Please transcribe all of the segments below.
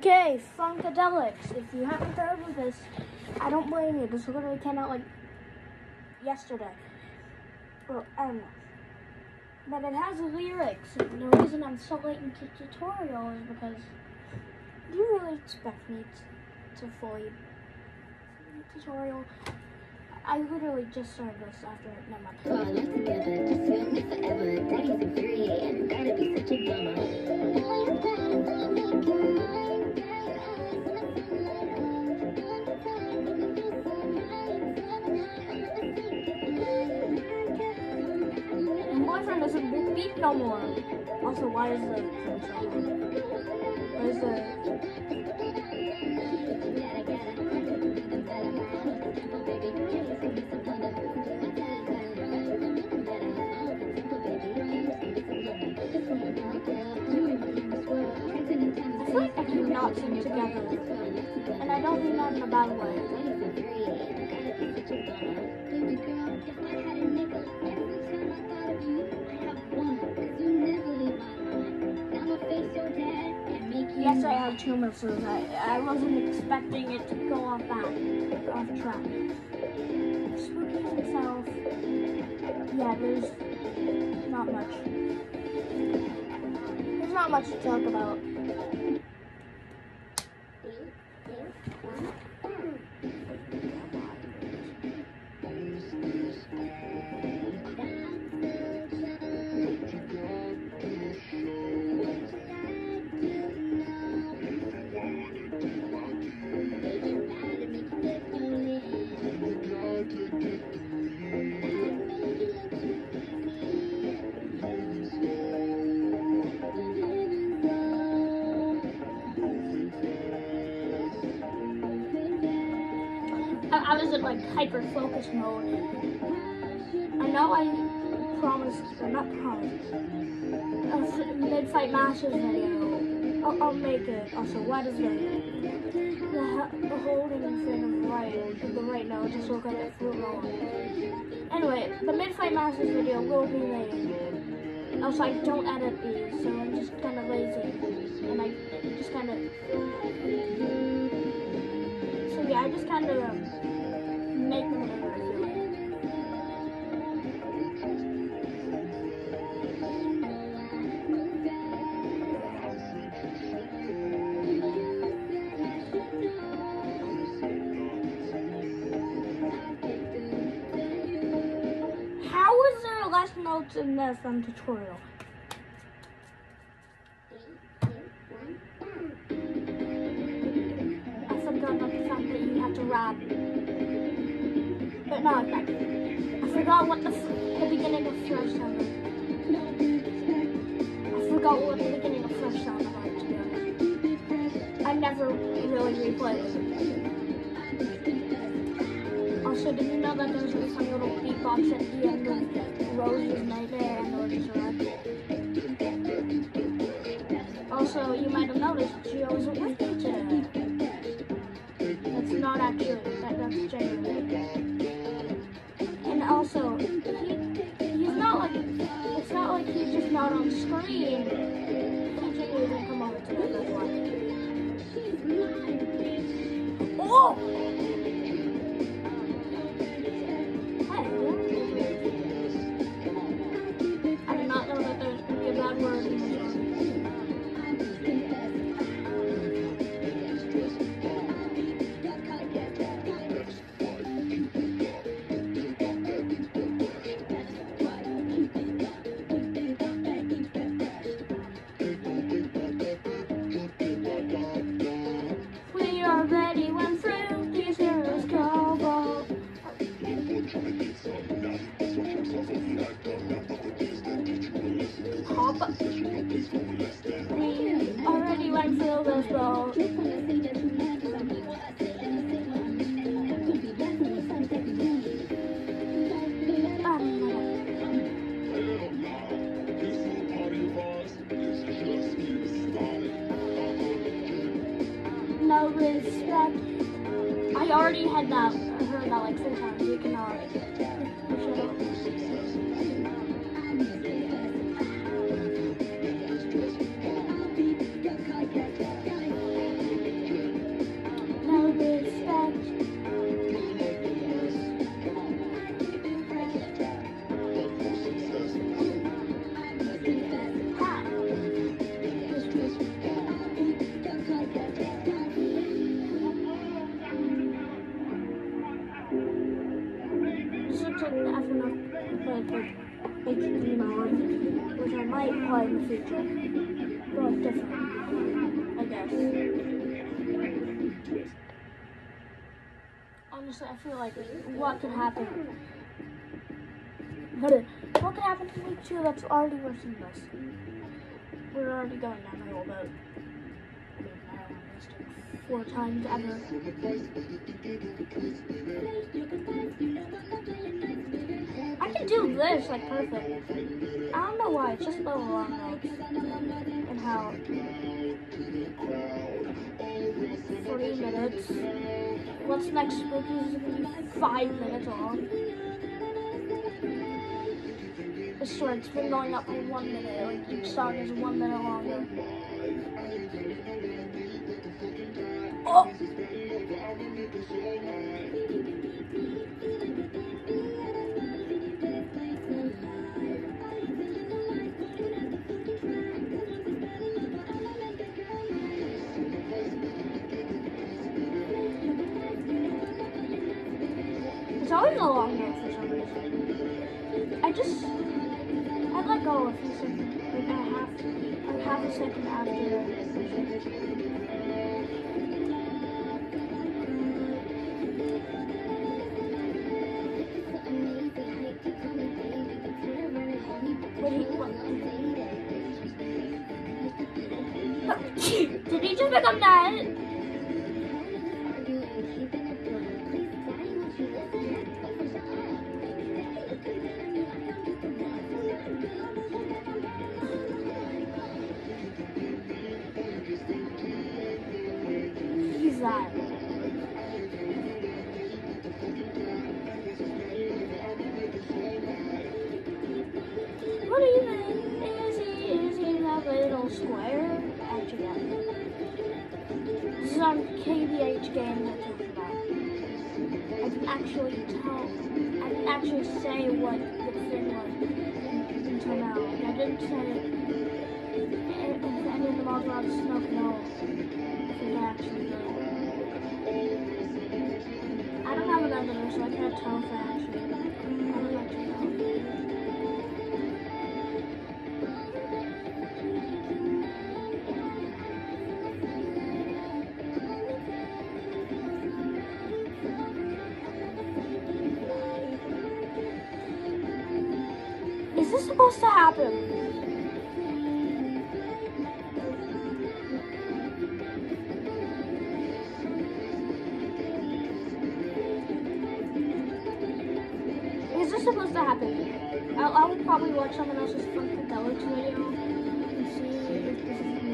Okay, Funkadelix. If you haven't heard of this, I don't blame you. This literally came out like yesterday. Or I don't know. But it has lyrics. And the reason I'm so late into the tutorial is because do you really expect me to, to fully tutorial? I literally just started this after no Fall my up together, just feel me forever. Daddy's infuriating, gotta be such a bummer. Doesn't beep, no more. Also, why is the is the I feel like I cannot sing together, and I don't mean that in a bad way. Have two. I, I wasn't expecting it to go off that off track. Spooky himself. Yeah, there's not much. There's not much to talk about. Like hyper focus mode. I know I promised, or not promised, a Mid-Fight Masses video. I'll, I'll make it. Also, what is it? The, he- the holding thing of right, the right now just look like it flew wrong. Anyway, the Mid-Fight Masses video will be made. Also, I don't edit these, so I'm just kind of lazy, and I just kind of. So yeah, I just kind of um, How is there less notes in this than tutorial? Beginning of. I forgot what the beginning of Fresh sounded like, to be honest. I never really replayed it. Also, did you know that there's a funny little beatbox at the end of Rose's Nightmare and Rose's Red? Also, you might have noticed Gio is a witch today. That's not actually, that, that's genuine. And also, he, he's just not on screen. Genuinely didn't come over today, that's why. Hop. Already. No respect. I already had that. I heard that like three times. What could happen? What could happen to week two that's already worse than this? We're already going down the road. boat. Four times ever. I can do this like perfect. I don't know why, it's just the long notes. And how 40 minutes. What's next spooky is five minutes long. I swear it's been going up for one minute, like each song is one minute longer. Oh! Did he just become that? Um, Is KBH game we're talking about. I can actually tell, I can actually say what the thing was until now. I didn't say it. Of the mods were on Smoke, no. I think I actually did. I don't have an editor, so I can't tell if I I Is this supposed to happen? Is this supposed to happen? I, I would probably watch someone else's Funkadelix video and see if this is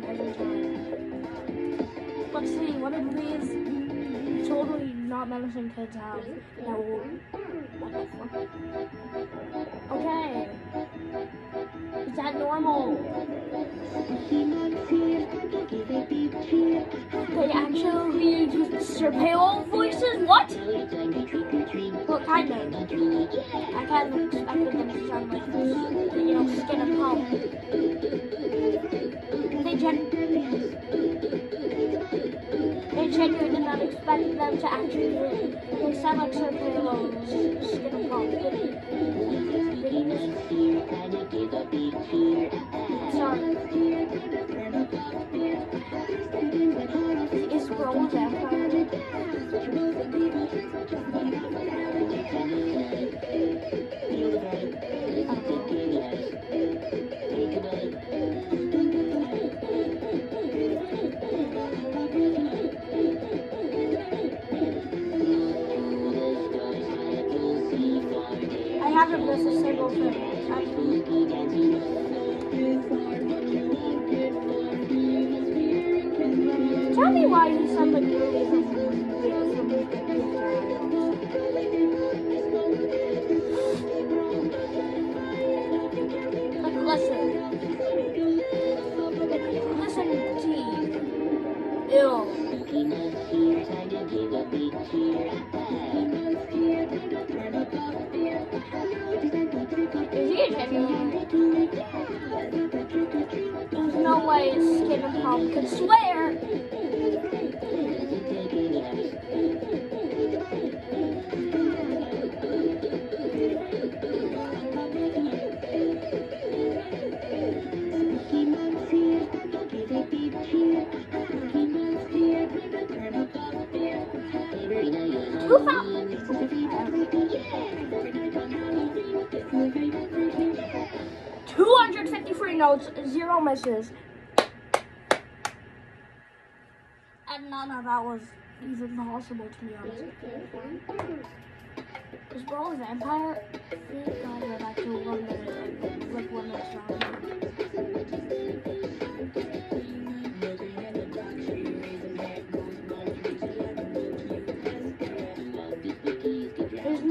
time. Let's see, what of these totally not menacing kids have that will. Okay. Is that normal? They actually use surveil voices? What? What kind of? I kind of expected them to sound like, you know, Skid and Pump. They gen- they genuinely did not expect them to actually, they sound like surveil Skid and Pump. Did Tell me why you sound like from Like, listen. Listen, T. Ew. Is he a genuine? There's no way Skid and Pop could swear. Zero misses. And none of that was even possible to be honest. Is Brawl a vampire? God we're back to one minute, like one minute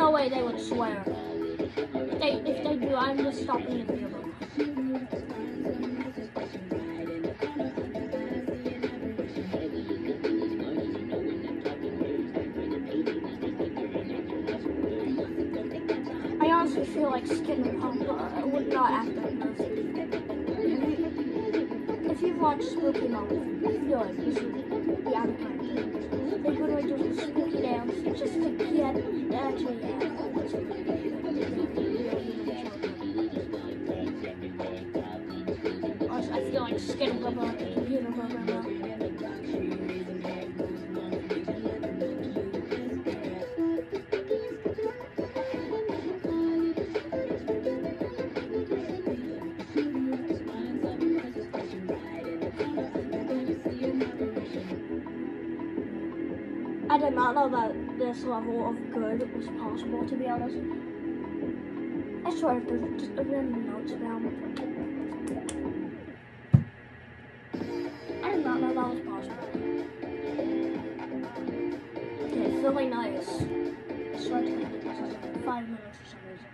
no way they would swear. If they, if they do, I'm just stopping the video. Like Skid Pump would not act like this. If you've watched Spooky Month, I feel like you should be out of character. They literally do a spooky dance just to get actually Also, I feel like Skid and Not know that this level of good was possible, to be honest. I swear if there's just a random notes down. I did not know that was possible. Okay, Philly nice. I swear to this is like five minutes for some reason.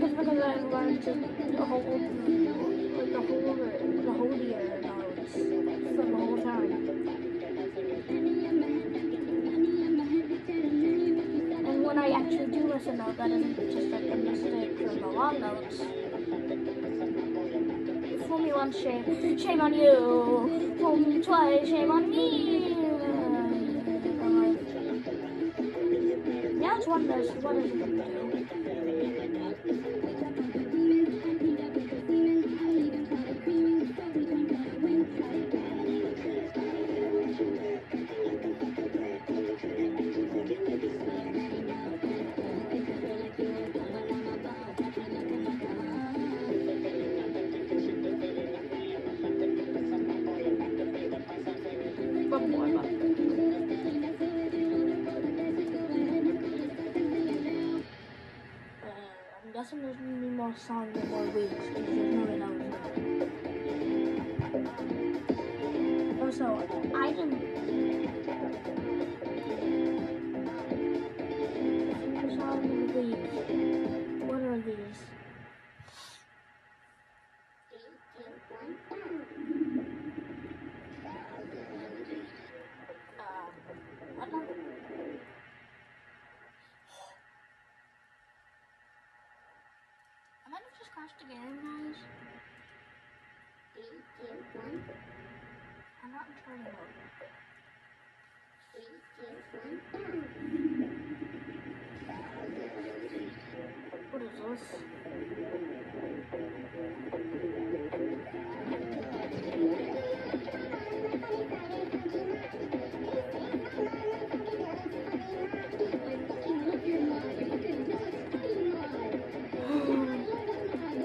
Think it's because I learned to hold like the whole the whole year notes for the whole time. And when I actually do listen though, that isn't just like a mistake from the long notes. Fool me once, shame, shame on you. Fool me twice, shame on me. I'm like, yeah, it's one those. What is it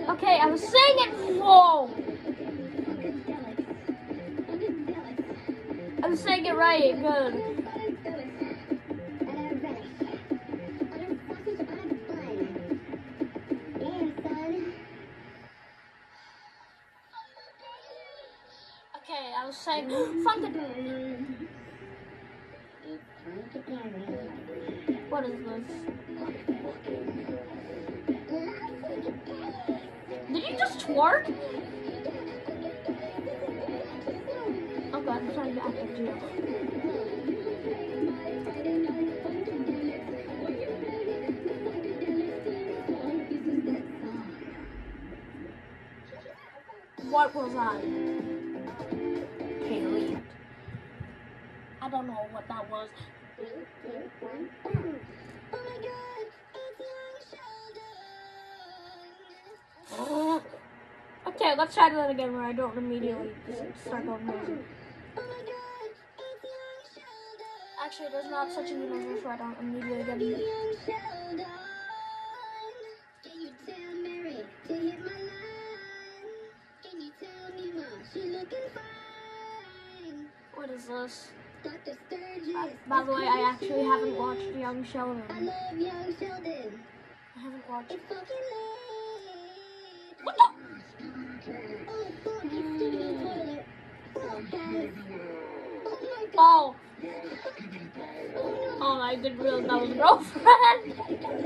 Okay, I was saying it wrong. I'm saying it right. Good. Twerk? Oh god, I'm trying to act like you. What was I? Okay, leave. I don't know what that was. Let's try that again where I don't immediately start going crazy. Actually, there's not such a universe where I don't immediately get it. What is this? Uh, by the way, I actually haven't watched Young Sheldon. I love young Sheldon. I haven't watched. It's fucking late. What the? Oh. Oh, my I didn't realize that was girlfriend.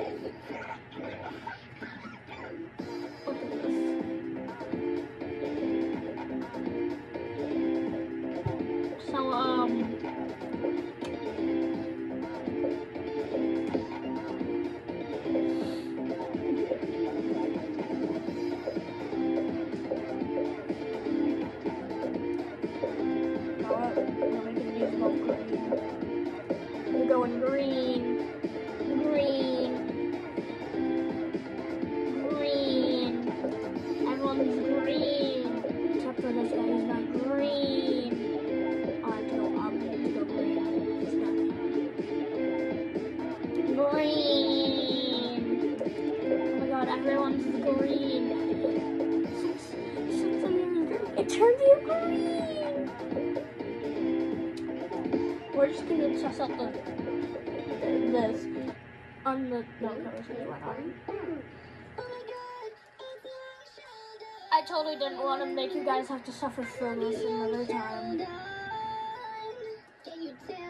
I totally didn't want to make you guys have to suffer for this another time. Sheldon. Can you tell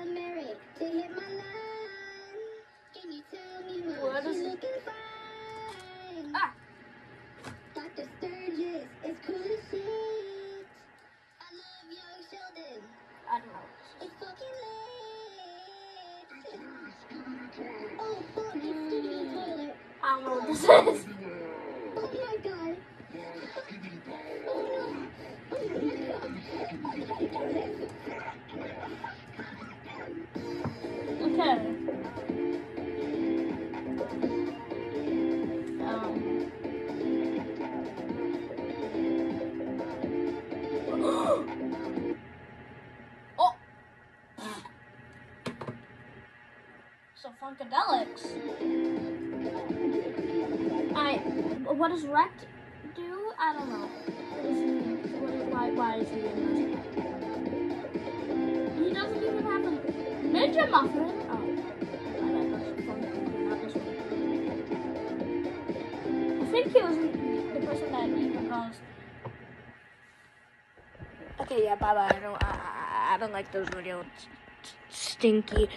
Funkadelix. I. What does Rect do? I don't know. What is? What is, why? Why is he in this? He doesn't even have a ninja muffin. Oh, I think he was the person that even caused. Okay, yeah, bye bye. I don't, I, I, don't like those videos. Stinky.